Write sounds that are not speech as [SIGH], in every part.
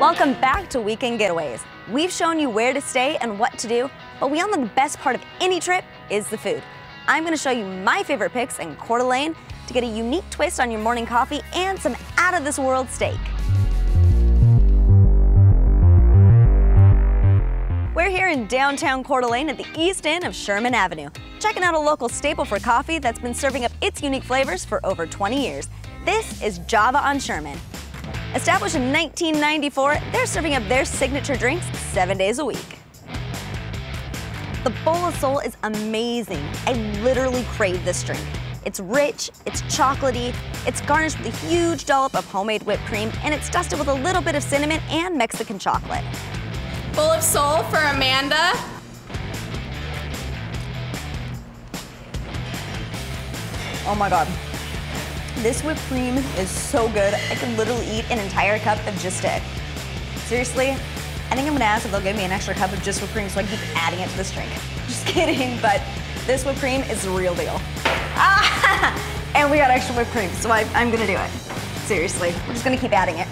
Welcome back to Weekend Getaways. We've shown you where to stay and what to do, but we all know the best part of any trip is the food. I'm going to show you my favorite picks in Coeur d'Alene to get a unique twist on your morning coffee and some out of this world steak. We're here in downtown Coeur d'Alene at the east end of Sherman Avenue, checking out a local staple for coffee that's been serving up its unique flavors for over 20 years. This is Java on Sherman. Established in 1994, they're serving up their signature drinks seven days a week. The Bowl of Soul is amazing. I literally crave this drink. It's rich, it's chocolatey, it's garnished with a huge dollop of homemade whipped cream, and it's dusted with a little bit of cinnamon and Mexican chocolate. Bowl of Soul for Amanda. Oh my god. This whipped cream is so good. I could literally eat an entire cup of just it. Seriously, I think I'm gonna ask if they'll give me an extra cup of just whipped cream so I can keep adding it to this drink. [LAUGHS] Just kidding, but this whipped cream is the real deal. Ah, [LAUGHS] and we got extra whipped cream, so I, I'm gonna do it. Seriously, we're just gonna keep adding it.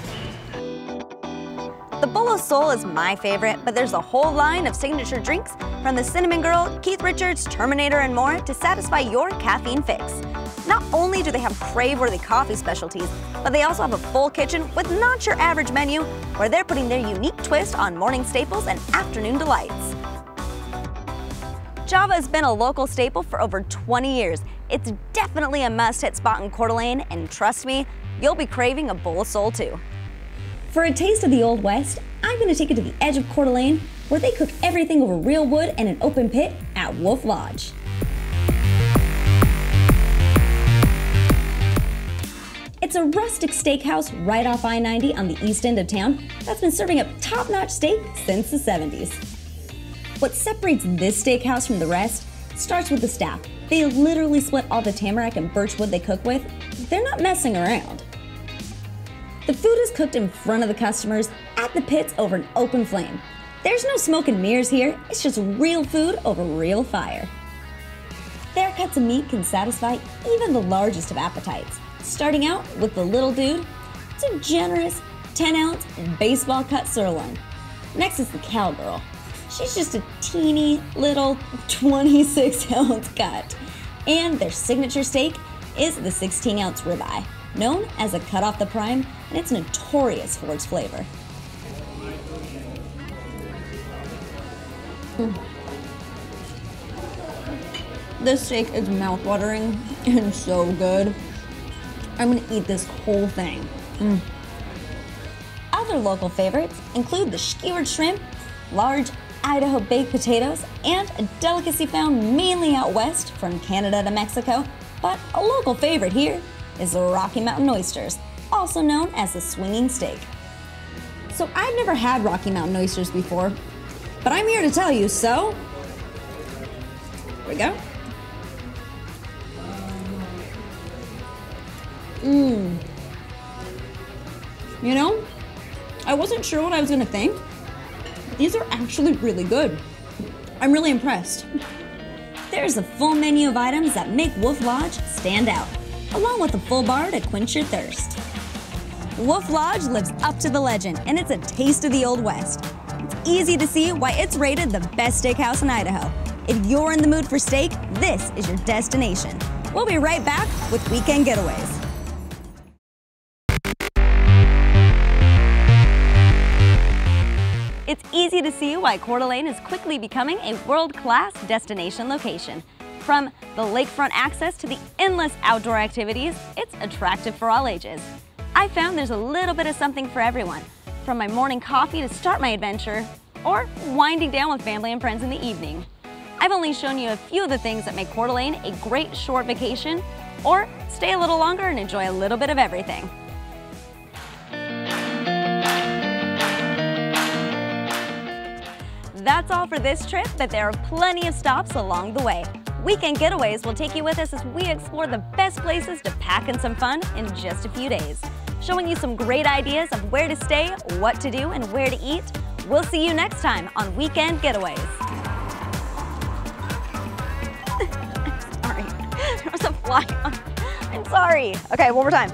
The Bowl of Soul is my favorite, but there's a whole line of signature drinks from the Cinnamon Girl, Keith Richards, Terminator, and more to satisfy your caffeine fix. Not only do they have crave-worthy coffee specialties, but they also have a full kitchen with not your average menu, where they're putting their unique twist on morning staples and afternoon delights. Java has been a local staple for over 20 years. It's definitely a must-hit spot in Coeur d'Alene, and trust me, you'll be craving a bowl of soul too. For a taste of the Old West, I'm going to take you to the edge of Coeur d'Alene, where they cook everything over real wood and an open pit at Wolf Lodge. It's a rustic steakhouse right off I-90 on the east end of town that's been serving up top-notch steak since the 70s. What separates this steakhouse from the rest starts with the staff. They literally split all the tamarack and birch wood they cook with. They're not messing around. The food is cooked in front of the customers at the pits over an open flame. There's no smoke and mirrors here, it's just real food over real fire. Their cuts of meat can satisfy even the largest of appetites. Starting out with the little dude, it's a generous 10 ounce baseball cut sirloin. Next is the cowgirl. She's just a teeny little 26 ounce cut. And their signature steak is the 16 ounce ribeye, known as a cut off the prime, and it's notorious for its flavor. This steak is mouthwatering and so good. I'm gonna eat this whole thing. Mm. Other local favorites include the skewered shrimp, large Idaho baked potatoes, and a delicacy found mainly out west from Canada to Mexico. But a local favorite here is the Rocky Mountain oysters, also known as the swinging steak. So I've never had Rocky Mountain oysters before, but I'm here to tell you, so here we go. Mmm. You know, I wasn't sure what I was gonna think. These are actually really good. I'm really impressed. There's a full menu of items that make Wolf Lodge stand out, along with a full bar to quench your thirst. Wolf Lodge lives up to the legend, and it's a taste of the Old West. Easy to see why it's rated the best steakhouse in Idaho. If you're in the mood for steak, this is your destination. We'll be right back with Weekend Getaways. It's easy to see why Coeur d'Alene is quickly becoming a world-class destination location. From the lakefront access to the endless outdoor activities, it's attractive for all ages. I found there's a little bit of something for everyone, from my morning coffee to start my adventure, or winding down with family and friends in the evening. I've only shown you a few of the things that make Coeur d'Alene a great short vacation, or stay a little longer and enjoy a little bit of everything. That's all for this trip, but there are plenty of stops along the way. Weekend Getaways will take you with us as we explore the best places to pack in some fun in just a few days. Showing you some great ideas of where to stay, what to do, and where to eat. We'll see you next time on Weekend Getaways. [LAUGHS] Sorry. [LAUGHS] There was a fly on. I'm sorry. Okay, one more time.